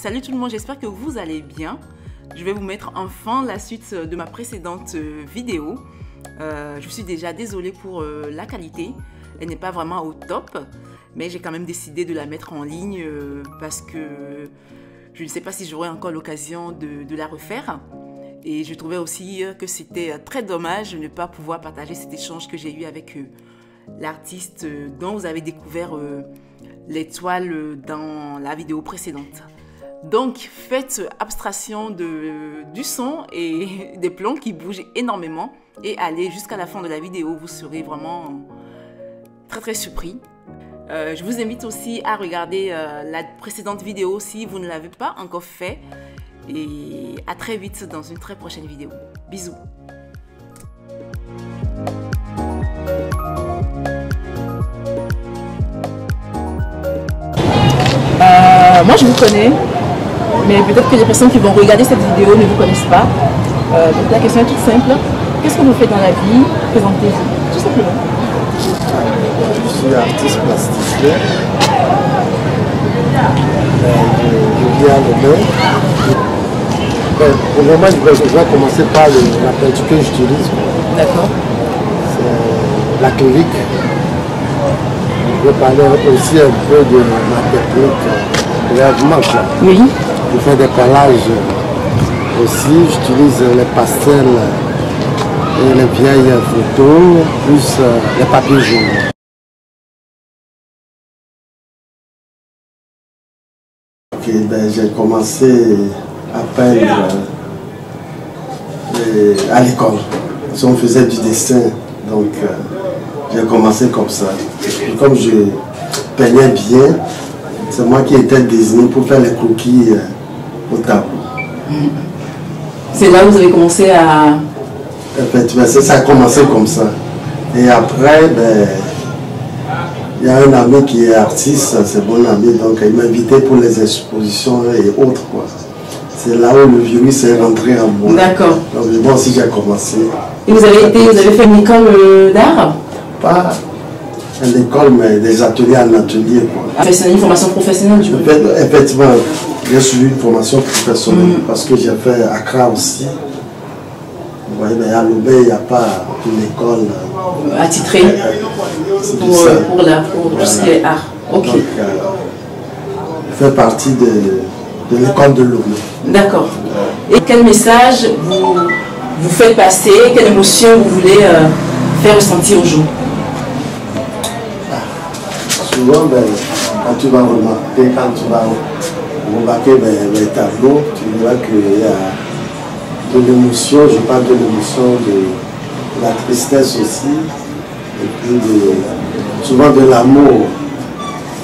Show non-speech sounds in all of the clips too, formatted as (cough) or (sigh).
Salut tout le monde, j'espère que vous allez bien. Je vais vous mettre enfin la suite de ma précédente euh, vidéo. Euh, je suis déjà désolée pour euh, la qualité. Elle n'est pas vraiment au top, mais j'ai quand même décidé de la mettre en ligne parce que je ne sais pas si j'aurai encore l'occasion de, la refaire. Et je trouvais aussi que c'était très dommage de ne pas pouvoir partager cet échange que j'ai eu avec l'artiste dont vous avez découvert l'étoile dans la vidéo précédente. Donc faites abstraction du son et (laughs) des plans qui bougent énormément et allez jusqu'à la fin de la vidéo, vous serez vraiment très très surpris. Euh, je vous invite aussi à regarder euh, la précédente vidéo si vous ne l'avez pas encore fait. Et à très vite dans une très prochaine vidéo. Bisous. Euh, moi je vous connais, mais peut-être que les personnes qui vont regarder cette vidéo ne vous connaissent pas. Euh, donc la question est toute simple. Qu'est-ce que vous faites dans la vie? Présentez-vous, tout simplement. Je suis artiste plasticien. Euh, je, viens de Maine. Pour le moment, je vais, commencer par la peinture que j'utilise. D'accord. C'est l'acrylique. Je vais parler aussi un peu de ma technique brièvement. Oui. Je fais des collages aussi, j'utilise les pastels et les vieilles photos, plus euh, les papiers jaunes. ben, j'ai commencé à peindre euh, à l'école. Si on faisait du dessin, donc euh, j'ai commencé comme ça. Et comme je peignais bien, c'est moi qui étais désigné pour faire les croquis au tableau. C'est là où vous avez commencé à... Effectivement, ça a commencé comme ça. Et après, ben, il y a un ami qui est artiste, c'est mon ami, donc il m'a invité pour les expositions et autres. C'est là où le virus est rentré en moi. D'accord. Donc moi aussi j'ai commencé. Et vous avez, été, vous avez fait une école euh, d'art? Pas une école, mais des ateliers en atelier. Ah, c'est une formation professionnelle du coup Effectivement, j'ai suivi une formation professionnelle mm. parce que j'ai fait Accra aussi. Vous voyez, mais à Loubé, il n'y a pas une école euh, attitrée pour, euh, pour, la, pour tout ce qui est art. Ok. Donc, euh, je fais partie de, de l'école de Loubé. D'accord. Et quel message vous, vous faites passer, quelle émotion vous voulez faire ressentir aux gens Souvent, ben, quand tu vas remarquer, quand tu vas remarquer ben, les tableaux, tu verras qu'il y a de l'émotion, je parle de l'émotion, de la tristesse aussi, et puis de, souvent de l'amour,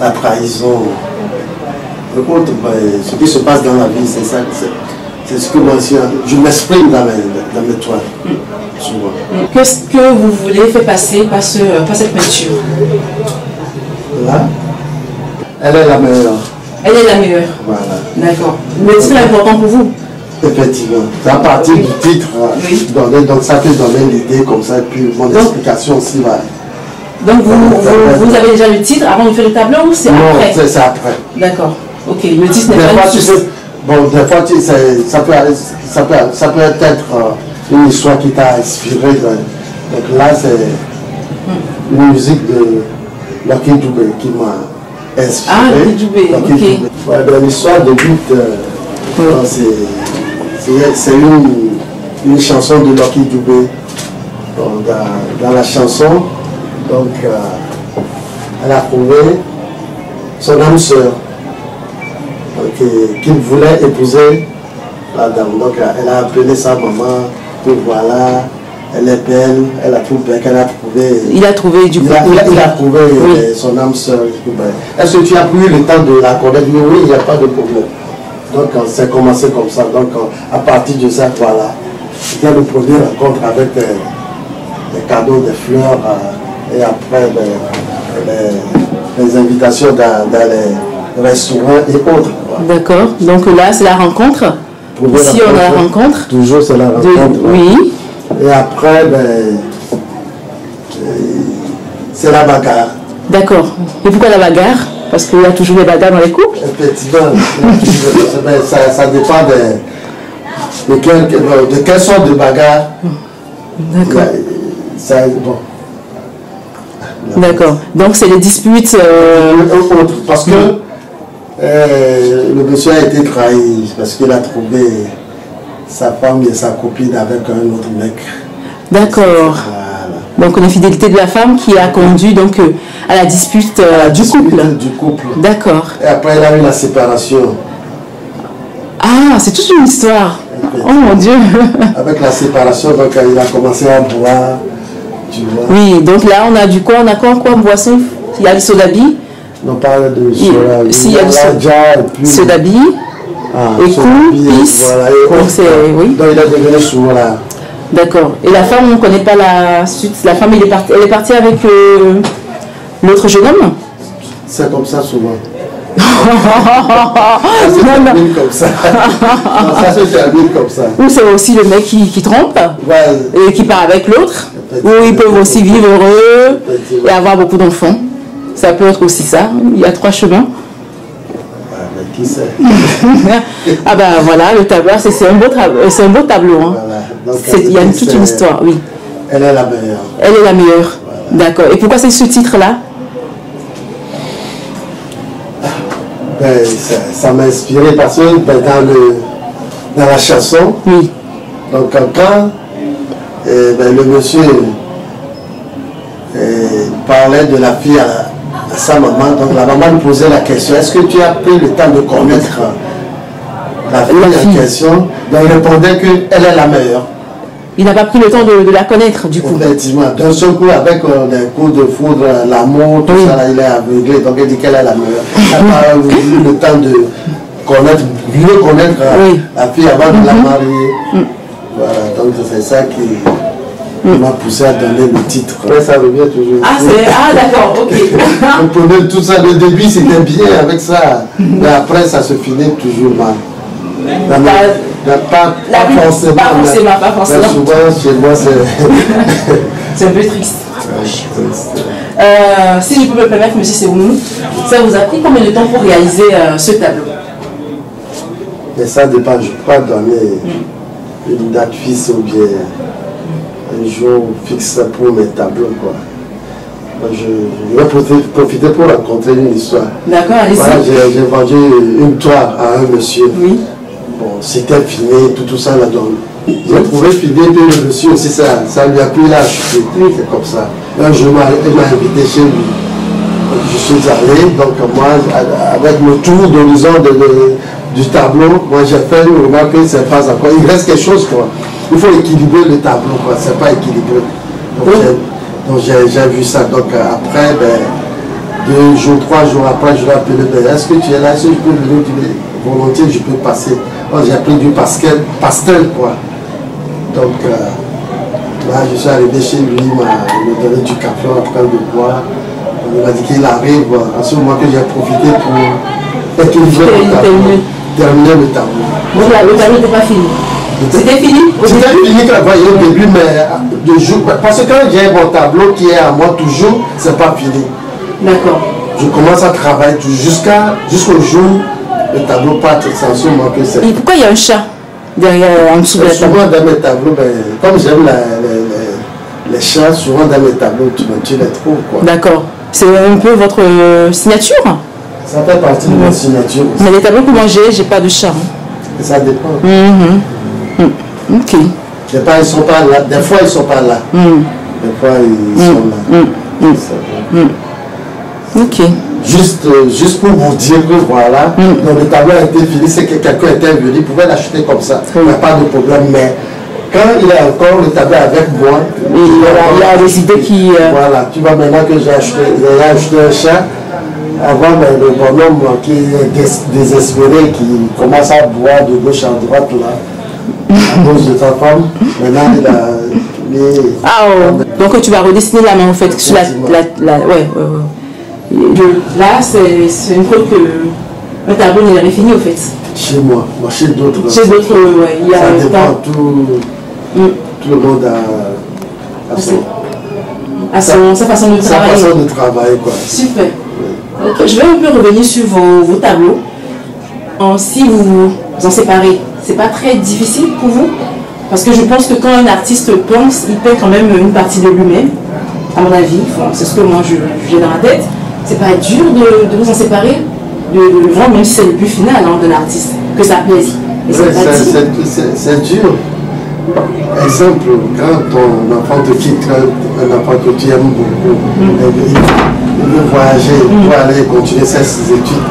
la trahison. Ben, ce qui se passe dans la vie, c'est ça, c'est ce que moi je m'exprime dans, dans mes toiles, souvent. Qu'est-ce que vous voulez faire passer par, ce, par cette peinture? Là, elle est la meilleure. Elle est la meilleure. Voilà. D'accord. Le titre est important pour vous Effectivement. C'est à partir du titre. Oui. donc ça peut donner l'idée comme ça, et puis mon explication aussi va. Donc vous, vous, vous, avez déjà le titre avant de faire le tableau ou c'est après Non, c'est après. D'accord. Ok, le titre n'est pas tu sais, Bon, des fois, tu, ça, peut, ça, peut, ça peut être euh, une histoire qui t'a inspiré. Donc là, c'est hmm. une musique de Lucky Dubé qui m'a inspiré. Ah, Dubé, ok. Ouais, ben, l'histoire de but, euh, c'est une, une, chanson de Lucky Dubé. dans, dans, la chanson, donc, euh, elle a trouvé son âme sœur qu'il voulait épouser la dame. Donc, elle a appelé sa maman, pour voilà, elle est belle, elle a tout bien qu'elle a trouvé. Il a trouvé du coup. Il a, trouvé euh, son âme sœur. Est-ce que tu as pris le temps de la connaître? Oui, il n'y a pas de problème. Donc c'est commencé comme ça. Donc à partir de ça, voilà. C'était le premier rencontre avec euh, des cadeaux, des fleurs. Euh, et après ben, les, invitations dans, les restaurants et autres. D'accord. Donc là, c'est la rencontre. Ici, on a la rencontre. Toujours, c'est la rencontre. Oui. Et après, ben, c'est la bagarre. D'accord. Et pourquoi la bagarre? Parce qu'il y a toujours des bagarres dans les couples? Effectivement, ça, ça dépend de, de, quelle, de quelle sorte de bagarre. D'accord. Ça, bon. D'accord. Donc c'est les disputes. euh, Parce que euh, le monsieur a été trahi parce qu'il a trouvé sa femme et sa copine avec un autre mec. D'accord. Voilà. Donc l'infidélité de la femme qui a conduit donc euh, à la dispute euh, du Dispute couple. Du couple. D'accord. Et après, il a eu la séparation. Ah, c'est toute une histoire. Oh mon Dieu. (laughs) Avec la séparation, donc il a commencé à boire. Tu vois. Oui, donc là on a du quoi? On a quoi quoi en boisson? Il y a le sodabi, On parle de Il- soda, si, il y a il y sodabi. Ah, et coup, pisse. Voilà, et c'est- oui. Donc il est devenu souvent là. D'accord. Et la femme, on ne connaît pas la suite. La femme, elle est partie, elle est partie avec euh, l'autre jeune homme C'est comme ça souvent. (laughs) Non, non. comme ça. Non, ça se termine comme ça. Ou c'est aussi le mec qui, qui trompe Ouais, et qui part avec l'autre. Ou ils peuvent aussi vivre heureux et avoir beaucoup d'enfants. Ça peut être aussi ça. Il y a trois chemins. Ah, qui sait? (laughs) Ah ben voilà, le tableau, c'est c'est un beau, tab- c'est un beau tableau. hein. Voilà. Donc, C'est- Il y a une- toute une histoire, oui. Elle est la meilleure. Elle est la meilleure. D'accord. Et pourquoi c'est ce titre-là? Ben, ça ça m'a inspiré parce que ben, dans, le, dans la chanson, Oui. donc quand euh, ben, le monsieur euh, parlait de la fille à, à sa maman, donc la maman lui posait la question, est-ce que tu as pris le temps de connaître la fille, en question? Donc il répondait qu'elle est la meilleure. Il n'a pas pris le temps de, de la connaître, du coup. Effectivement, d'un seul coup, avec euh, des coups de foudre, l'amour, tout Oui. ça, là, il est aveuglé, donc il dit qu'elle est la meilleure. Il n'a pas eu le temps de connaître, mieux connaître euh, Oui. la fille avant de la marier. Voilà, donc c'est ça qui m'a poussé à donner le titre. Ouais, ça revient toujours. Ah, c'est... Ah, d'accord, ok. (laughs) Le problème, tout ça, le début c'était bien avec ça, mais après ça se finit toujours mal. Mais, mais pas, La pas vie- forcément. pas forcément, pas mais forcément. souvent, chez moi, c'est. (laughs) C'est un peu triste. Euh, si je peux me permettre, monsieur Séounou, ça vous a pris combien de temps pour réaliser euh, ce tableau? Mais ça dépend, je ne peux pas donner une date fixe ou bien un jour fixe pour mes tableaux. Quoi. Je, je vais profiter- profiter pour raconter une histoire. D'accord, allez-y. Voilà, j'ai vendu une toile à un monsieur. Oui. Bon, c'était fini, tout, tout ça là donc J'ai trouvé fini, puis le monsieur aussi, ça, ça lui a plu, il a acheté. C'est comme ça. Un jour, il m'a invité chez lui. Je suis allé, donc moi, avec le tour d'horizon de, de- du tableau, moi j'ai fait une remarque que c'est pas encore. Il reste quelque chose, quoi. Il faut équilibrer le tableau, quoi. C'est pas équilibré. Donc, j'ai- vu ça. Donc euh, après, ben, deux jours, trois jours après, je l'ai appelé, ben, est-ce que tu es là, est-ce que je peux venir? Volontiers, je peux passer. Moi, j'ai pris du pastel, pastel quoi. Donc, euh, là, je suis arrivé chez lui, il m'a donné du café après de boire. Il m'a dit qu'il arrive à ce moment que j'ai profité pour équilibrer le tableau, Terminer. le tableau. Le tableau n'était pas fini. C'était fini C'était fini quand voyez, au début, mais de jour, parce que quand j'ai mon tableau qui est à moi toujours, c'est pas fini. D'accord. Je commence à travailler jusqu'à jusqu'au jour le tableau part, c'est en ce moment que c'est. Et pourquoi il y a un chat derrière, en dessous de la table? Souvent dans mes tableaux, ben, comme j'aime les, les- chats, souvent dans mes tableaux, tu, tu les trouves. Quoi. D'accord. C'est un peu votre euh, signature? Ça fait partie de ma signature aussi. Mais les tableaux que moi j'ai, j'ai pas de chat. hein. Ça dépend. Mhm. Mm. Ok. Des fois, ils sont pas là. Des fois, ils sont pas là. Mm. Des fois, ils sont là. Mm. Ok. Juste, euh, juste pour vous dire que voilà, donc le tableau a été fini, c'est que quelqu'un était venu, il pouvait l'acheter comme ça, il n'y a pas de problème. Mais quand il est encore le tableau avec moi, Et il y a- idées qui. euh, Voilà, tu vois maintenant que j'ai acheté, j'ai acheté un chat, avant ben, le bonhomme moi, qui est dés- désespéré, qui commence à boire de gauche à droite là, à cause de sa femme, maintenant il a mis... Ah, oh. donc tu vas redessiner la main en fait sur la, la, la- ouais, ouais, ouais. Le- là, c'est une preuve que un tableau n'est jamais fini au fait. Chez moi, moi, chez d'autres. Chez d'autres, ouais, il y a Ça dépend, temps. tout, Mm. tout le monde a, a son... à son, sa façon de Sa travailler. façon de travailler, quoi. Super. Ok, Je vais un peu revenir sur vos, vos tableaux. En- si vous vous en séparez, c'est pas très difficile pour vous? Parce que je pense que quand un artiste pense, il perd quand même une partie de lui-même, à mon avis. Enfin, c'est ce que moi je- j'ai dans la tête. C'est pas dur de, de vous en séparer, de, de le vendre, même si c'est le but final hein, de l'artiste, que ça plaise. Ouais, c'est dur. Exemple, quand ton enfant te quitte, un enfant que tu aimes beaucoup, Mm. il, il veut voyager pour aller continuer ses études,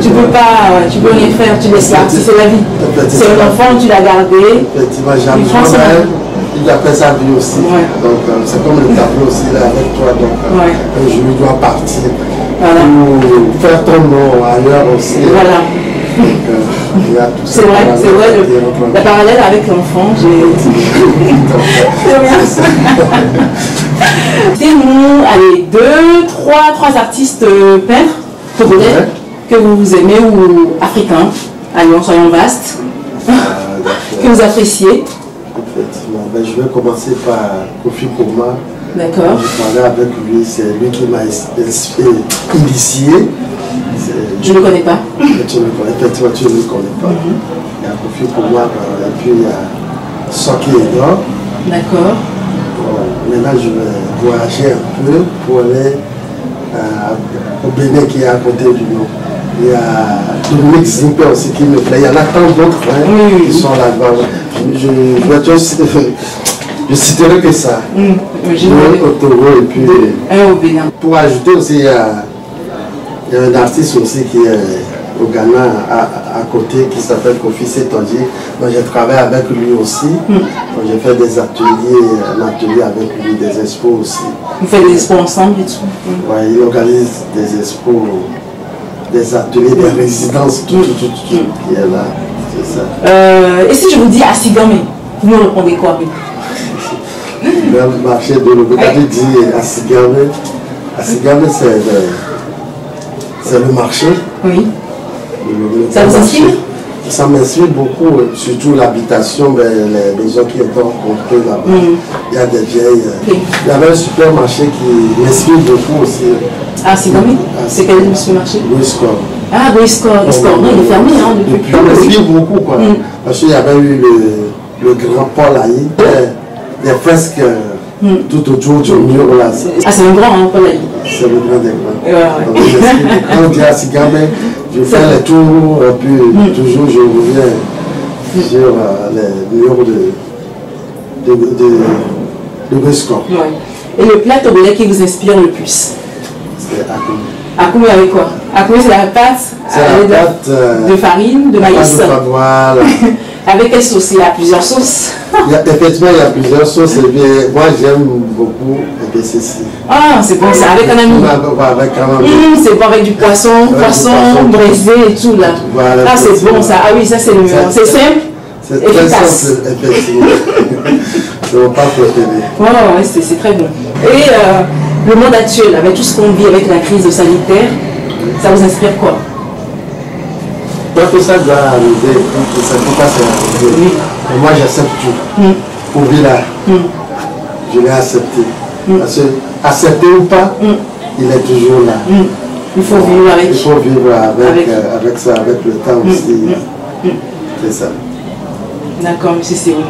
tu peux pas, ouais, tu peux rien faire, tu laisses l'artiste, c'est la vie. C'est un enfant, tu l'as gardé. Effectivement, Il fait sa vie aussi. Ouais. Donc, euh, c'est comme le tableau aussi, là, avec toi. Donc, euh, Ouais. jour, il doit partir Voilà. pour faire ton nom ailleurs aussi. Voilà. Euh, C'est vrai, c'est vrai. le- la parallèle avec l'enfant, j'ai. (laughs) Dites-nous, (laughs) allez, deux, trois, trois artistes euh, peintres togolais Ouais. Que vous aimez ou africains. Allez, soyons vastes. Ah, (laughs) Que vous appréciez. Effectivement. Ben, je vais commencer par Kofi Kouma. D'accord. Je parlais avec lui, c'est lui qui m'a initié. Je ne le connais pas. (laughs) Tu ne le connais, effectivement, tu ne le connais pas. Il y a Kofi Kouma, ben, et puis il y a Soki Edor. D'accord. Bon, maintenant, je vais voyager un peu pour aller euh, au Bénin qui est à côté du nom. Il y a Dominique Zimper aussi qui me plaît. Il y en a tant d'autres hein, Oui, oui, qui oui. sont là-bas. Je, je, je, je citerai que ça. J'ai Oui, au Togo et puis un au Bénin. pour ajouter aussi, il y a, il y a un artiste aussi qui est au Ghana à, à côté qui s'appelle Kofi Setonji. Moi j'ai travaillé avec lui aussi. Donc, J'ai fait des ateliers, un atelier avec lui, des expos aussi. Vous faites des expos ensemble et tout? Ouais, il organise des expos, des ateliers, des résidences, tout, tout, tout, qui est là. C'est ça. Euh, et si je vous dis Asigame, vous me répondez quoi Le (laughs) marché de l'Obédati dit à Sigame. À Sigame, c'est le, c'est le marché. Oui. Le- Ça vous inspire? Ça m'inspire beaucoup, euh, surtout l'habitation, ben, les maisons qui étaient construites là-bas. Mm. Il y a des vieilles. euh. Il y avait un supermarché qui m'inspire beaucoup aussi. Asigame C'est quel supermarché Louis Score. Ah, oui, Score. Score, non, il est fermé hein, depuis peu. il m'inspire beaucoup, quoi. Mm. Parce qu'il y avait eu le, le grand Paul Haï, des, fresques euh, Mm. tout autour du mur, là. C'est Ah, c'est un grand, hein, Paul Ali. c'est le grand des grands. Ouais, ouais. Donc, on dit à Sigame, je fais les tours, et puis Mm. toujours je reviens sur euh, les murs de, de, de, de Louis Score. Ouais. Et le plat togolais qui vous inspire le plus? C'est côté. Akoumé avec quoi? Akoumé, c'est la pâte C'est avec de- la pâte euh, de farine, de maïs. voilà. (laughs) Avec quelle sauce? Il y a plusieurs sauces. Il y a- effectivement, il y a plusieurs sauces. Et bien, moi, j'aime beaucoup le BCC. Ah, c'est bon, ça, avec un ami. Avec un ami. Hum, c'est bon avec du poisson, du poisson poisson. braisé et tout là. Voilà, ah, c'est bon ça. Ah oui, ça c'est le meilleur. C'est simple. C'est très simple, effectivement. (laughs) Ne veux pas ouais, ouais, c'est c'est très bon. Et euh, le monde actuel, avec tout ce qu'on vit avec la crise sanitaire, ça vous inspire quoi? Tant que ça doit arriver, tant que ça ne peut pas s'arriver. Oui. Et moi, j'accepte tout. Hum, Pour là, hum, je l'ai accepté. Mm. Parce que, accepter ou pas, hum, il est toujours là. Il faut vivre avec. Il faut vivre avec, Avec. euh, avec ça, avec le temps Mm, aussi. mm, mm. C'est ça. D'accord, monsieur Cyril.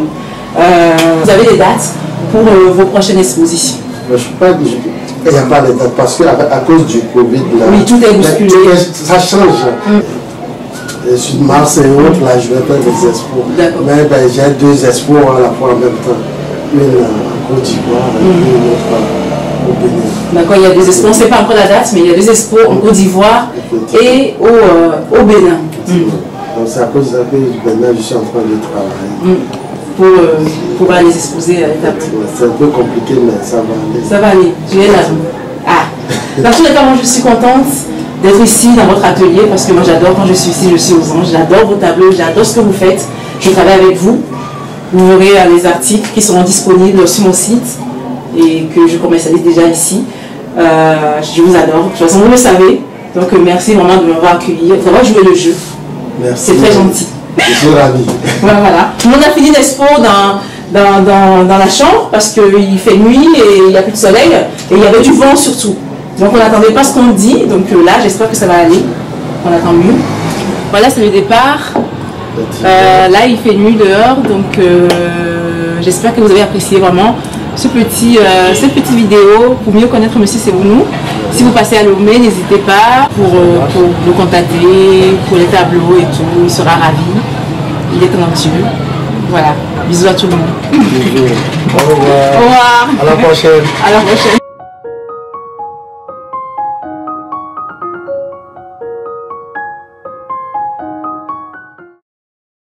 Euh, vous avez des dates pour euh, vos prochaines expositions? Mais je ne pas dire. Il n'y a pas de date parce qu'à à cause du Covid, là, Oui, tout est bousculé. tout est- ça change. Mm. Et sur Mars et autres, là, je vais faire des expos. Mais ben, j'ai deux expos à la fois en même temps. Une en Côte d'Ivoire et Mm. une autre au Bénin. D'accord, il y a des expos, on ne sait pas encore la date, mais il y a des expos en Côte d'Ivoire et au, euh, au Bénin. Mm. Donc c'est à cause de ça que maintenant je suis en train de travailler. Mm. Pour euh, pouvoir les exposer à l'étape. C'est un peu compliqué, mais ça va aller. Ça va aller, tu es là. Ah, dans tous les cas, moi je suis contente d'être ici dans votre atelier parce que moi j'adore quand je suis ici, je suis aux anges, j'adore vos tableaux, j'adore ce que vous faites. Je travaille avec vous. Vous verrez euh, les articles qui seront disponibles sur mon site et que je commercialise déjà ici. Euh, je vous adore. De toute façon, vous le savez. Donc euh, merci vraiment de m'avoir accueilli, d'avoir joué le jeu. Merci. C'est très gentil. Je suis ravi. Voilà, voilà. On a fini l'expo dans dans, dans, dans la chambre parce qu'il fait nuit et il n'y a plus de soleil et il y avait du vent surtout. Donc on n'attendait pas ce qu'on dit. Donc euh, là, j'espère que ça va aller. On attend mieux. Voilà, c'est le départ. Euh, là, il fait nuit dehors, donc euh, j'espère que vous avez apprécié vraiment ce petit, euh, cette petite vidéo pour mieux connaître Monsieur Sebounou. Si vous passez à Lomé, n'hésitez pas pour, euh, pour le contacter, pour les tableaux et tout. Il sera ravi. Il est talentueux. Voilà. Bisous à tout le monde. Bisous. Au revoir. Au revoir. À la prochaine. À la prochaine.